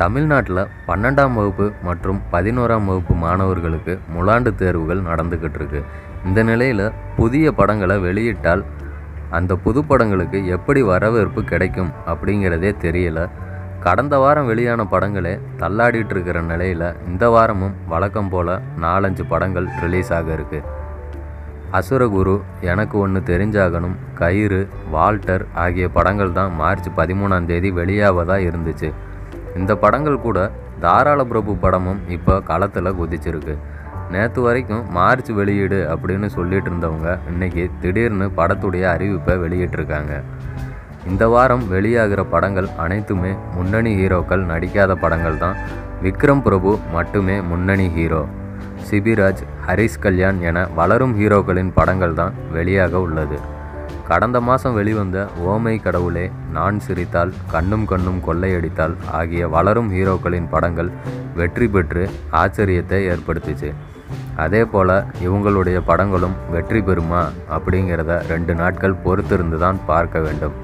தமிழ்நாட்டில் பன்னெண்டாம் வகுப்பு மற்றும் பதினோராம் வகுப்பு மாணவர்களுக்கு முலாண்டு தேர்வுகள் நடந்துக்கிட்டு இருக்கு. இந்த நிலையில் புதிய படங்களை வெளியிட்டால் அந்த புது படங்களுக்கு எப்படி வரவேற்பு கிடைக்கும் அப்படிங்கிறதே தெரியல. கடந்த வாரம் வெளியான படங்களே தள்ளாடிட்டு இருக்கிற நிலையில் இந்த வாரமும் வழக்கம் போல் நாலஞ்சு படங்கள் ரிலீஸ் ஆக இருக்கு. அசுரகுரு எனக்கு ஒன்று தெரிஞ்சாகணும் கயிறு வால்டர் ஆகிய படங்கள் தான் மார்ச் பதிமூணாம் தேதி வெளியாவதாக இருந்துச்சு. இந்த படங்கள் கூட தாராள பிரபு படமும் இப்போ களத்தில் குதிச்சிருக்கு. நேற்று வரைக்கும் மார்ச் வெளியீடு அப்படின்னு சொல்லிட்டு இருந்தவங்க இன்னைக்கு திடீர்னு படத்துடைய அறிவிப்பை வெளியிட்டிருக்காங்க. இந்த வாரம் வெளியாகிற படங்கள் அனைத்துமே முன்னணி ஹீரோக்கள் நடிக்காத படங்கள் தான். விக்ரம் பிரபு மட்டுமே முன்னணி ஹீரோ. சிபிராஜ் ஹரிஷ் கல்யாண் என வளரும் ஹீரோக்களின் படங்கள் தான் வெளியாக உள்ளது. கடந்த மாதம் வெளிவந்த ஓமை கடவுளே நான் சிரித்தால் கண்ணும் கண்ணும் கொள்ளையடித்தால் ஆகிய வளரும் ஹீரோக்களின் படங்கள் வெற்றி பெற்று ஆச்சரியத்தை ஏற்படுத்துச்சு. அதே போல் இவங்களுடைய படங்களும் வெற்றி பெறுமா அப்படிங்கிறத ரெண்டு நாட்கள் பொறுத்திருந்து தான் பார்க்க வேண்டும்.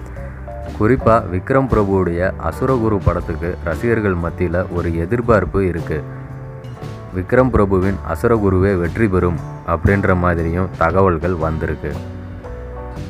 குறிப்பாக விக்ரம் பிரபுவுடைய அசுரகுரு படத்துக்கு ரசிகர்கள் மத்தியில் ஒரு எதிர்பார்ப்பு இருக்குது விக்ரம் பிரபுவின் அசுரகுருவே வெற்றி பெறும் அப்படின்ற மாதிரியும் தகவல்கள் வந்திருக்கு.